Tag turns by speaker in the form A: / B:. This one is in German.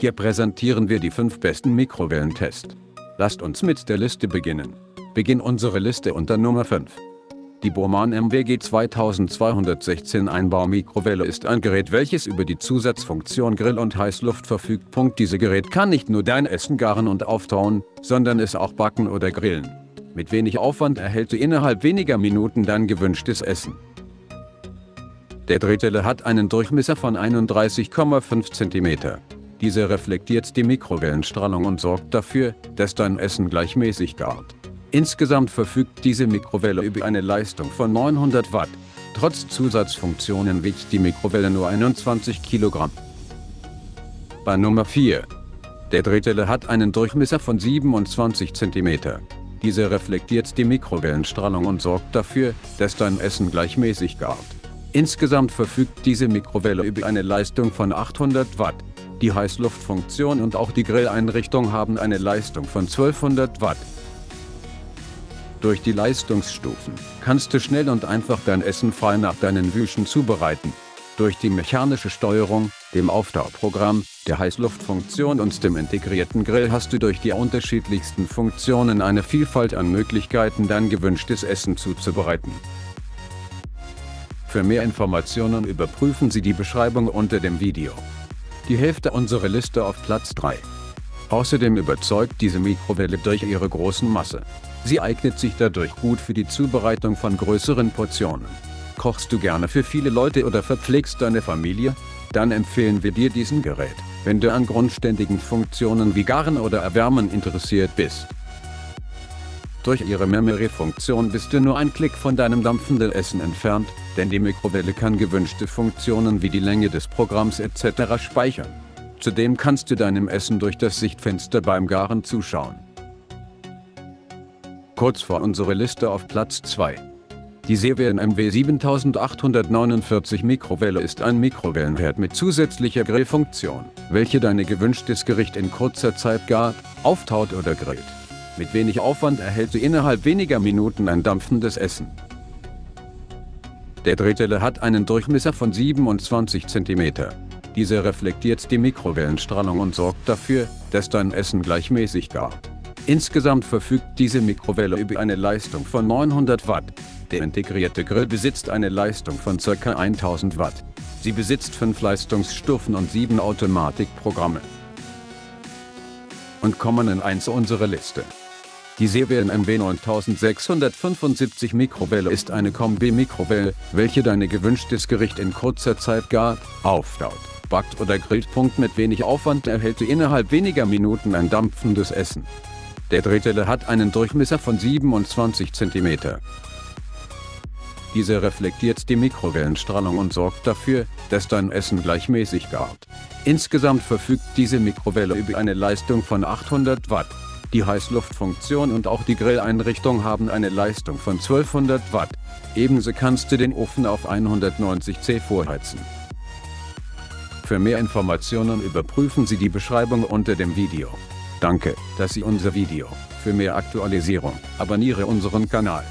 A: Hier präsentieren wir die 5 besten Mikrowellentests. Lasst uns mit der Liste beginnen. Beginn unsere Liste unter Nummer 5. Die Bormann MWG 2216 Einbau-Mikrowelle ist ein Gerät, welches über die Zusatzfunktion Grill und Heißluft verfügt. Punkt. Diese Gerät kann nicht nur dein Essen garen und auftauen, sondern es auch backen oder grillen. Mit wenig Aufwand erhältst du innerhalb weniger Minuten dein gewünschtes Essen. Der Drehteller hat einen Durchmesser von 31,5 cm. Diese reflektiert die Mikrowellenstrahlung und sorgt dafür, dass dein Essen gleichmäßig gart. Insgesamt verfügt diese Mikrowelle über eine Leistung von 900 Watt. Trotz Zusatzfunktionen wiegt die Mikrowelle nur 21 Kilogramm. Bei Nummer 4. Der Drehteller hat einen Durchmesser von 27 cm. Diese reflektiert die Mikrowellenstrahlung und sorgt dafür, dass dein Essen gleichmäßig gart. Insgesamt verfügt diese Mikrowelle über eine Leistung von 800 Watt. Die Heißluftfunktion und auch die Grilleinrichtung haben eine Leistung von 1200 Watt. Durch die Leistungsstufen kannst du schnell und einfach dein Essen frei nach deinen Wünschen zubereiten. Durch die mechanische Steuerung, dem Auftauprogramm, der Heißluftfunktion und dem integrierten Grill hast du durch die unterschiedlichsten Funktionen eine Vielfalt an Möglichkeiten dein gewünschtes Essen zuzubereiten. Für mehr Informationen überprüfen Sie die Beschreibung unter dem Video. Die Hälfte unserer Liste auf Platz 3. Außerdem überzeugt diese Mikrowelle durch ihre großen Masse. Sie eignet sich dadurch gut für die Zubereitung von größeren Portionen. Kochst du gerne für viele Leute oder verpflegst deine Familie? Dann empfehlen wir dir diesen Gerät, wenn du an grundständigen Funktionen wie Garen oder Erwärmen interessiert bist. Durch ihre Memory-Funktion bist du nur ein Klick von deinem dampfenden Essen entfernt, denn die Mikrowelle kann gewünschte Funktionen wie die Länge des Programms etc. speichern. Zudem kannst du deinem Essen durch das Sichtfenster beim Garen zuschauen. Kurz vor unserer Liste auf Platz 2. Die Sevian MW 7849 Mikrowelle ist ein Mikrowellenherd mit zusätzlicher Grillfunktion, welche deine gewünschtes Gericht in kurzer Zeit gart, auftaut oder grillt. Mit wenig Aufwand erhältst du innerhalb weniger Minuten ein dampfendes Essen. Der Drehteller hat einen Durchmesser von 27 cm. Diese reflektiert die Mikrowellenstrahlung und sorgt dafür, dass dein Essen gleichmäßig gart. Insgesamt verfügt diese Mikrowelle über eine Leistung von 900 Watt. Der integrierte Grill besitzt eine Leistung von ca. 1000 Watt. Sie besitzt 5 Leistungsstufen und 7 Automatikprogramme. Und kommen in eins unserer Liste. Die Sevian MW 9675 Mikrowelle ist eine Kombi-Mikrowelle, welche deine gewünschtes Gericht in kurzer Zeit gart, auftaut backt oder grillt. Mit wenig Aufwand erhält du innerhalb weniger Minuten ein dampfendes Essen. Der Drehteller hat einen Durchmesser von 27 cm. Diese reflektiert die Mikrowellenstrahlung und sorgt dafür, dass dein Essen gleichmäßig gart. Insgesamt verfügt diese Mikrowelle über eine Leistung von 800 Watt. Die Heißluftfunktion und auch die Grilleinrichtung haben eine Leistung von 1200 Watt. Ebenso kannst du den Ofen auf 190 C vorheizen. Für mehr Informationen überprüfen Sie die Beschreibung unter dem Video. Danke, dass Sie unser Video. Für mehr Aktualisierung, abonniere unseren Kanal.